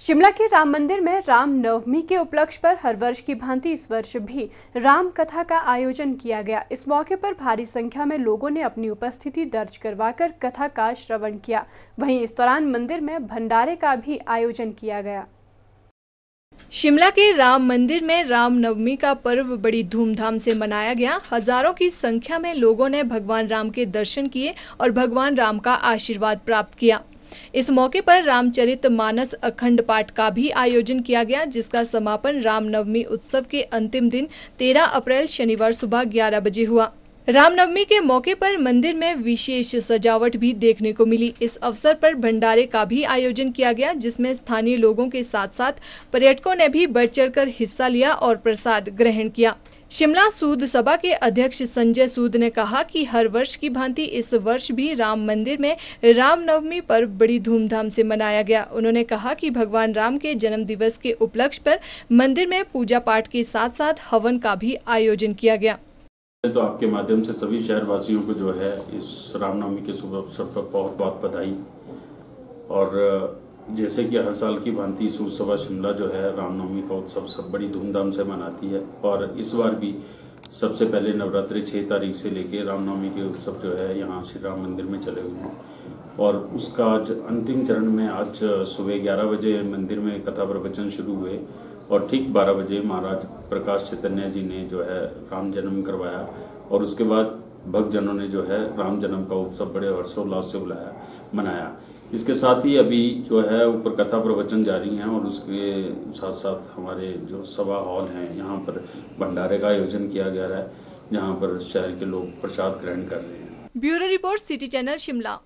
शिमला के राम मंदिर में राम नवमी के उपलक्ष्य पर हर वर्ष की भांति इस वर्ष भी राम कथा का आयोजन किया गया। इस मौके पर भारी संख्या में लोगों ने अपनी उपस्थिति दर्ज करवाकर कथा का श्रवण किया। वहीं इस दौरान मंदिर में भंडारे का भी आयोजन किया गया। शिमला के राम मंदिर में राम नवमी का पर्व बड़ी धूमधाम से मनाया गया। हज़ारों की संख्या में लोगों ने भगवान राम के दर्शन किए और भगवान राम का आशीर्वाद प्राप्त किया। इस मौके पर रामचरित मानस अखंड पाठ का भी आयोजन किया गया, जिसका समापन रामनवमी उत्सव के अंतिम दिन 13 अप्रैल, शनिवार सुबह 11 बजे हुआ। रामनवमी के मौके पर मंदिर में विशेष सजावट भी देखने को मिली। इस अवसर पर भंडारे का भी आयोजन किया गया, जिसमें स्थानीय लोगों के साथ साथ पर्यटकों ने भी बढ़ चढ़कर हिस्सा लिया और प्रसाद ग्रहण किया। शिमला सूद सभा के अध्यक्ष संजय सूद ने कहा कि हर वर्ष की भांति इस वर्ष भी राम मंदिर में रामनवमी पर्व बड़ी धूमधाम से मनाया गया। उन्होंने कहा कि भगवान राम के जन्म दिवस के उपलक्ष्य पर मंदिर में पूजा पाठ के साथ साथ हवन का भी आयोजन किया गया। तो आपके माध्यम से सभी शहरवासियों को जो है इस रामनवमी के शुभ अवसर पर बहुत बहुत बधाई। और जैसे कि हर साल की भांति सूर सभा शिमला जो है, रामनवमी का उत्सव सब बड़ी धूमधाम से मनाती है। और इस बार भी सबसे पहले नवरात्रि छः तारीख से लेके रामनवमी के उत्सव जो है, यहाँ श्री राम मंदिर में चले हुए हैं। और उसका आज अंतिम चरण में आज सुबह ग्यारह बजे मंदिर में कथा प्रवचन शुरू हुए और ठीक बारह बजे महाराज प्रकाश चैतन्य जी ने जो है राम जन्म करवाया और उसके बाद भक्तजनों ने जो है राम जन्म का उत्सव बड़े हर्षोल्लास से बुलाया, मनाया। इसके साथ ही अभी जो है ऊपर कथा प्रवचन जारी हैं और उसके साथ साथ हमारे जो सभा हॉल हैं, यहाँ पर भंडारे का आयोजन किया गया है, जहाँ पर शहर के लोग प्रसाद ग्रहण कर रहे हैं। Bureau report, city channel Shimla.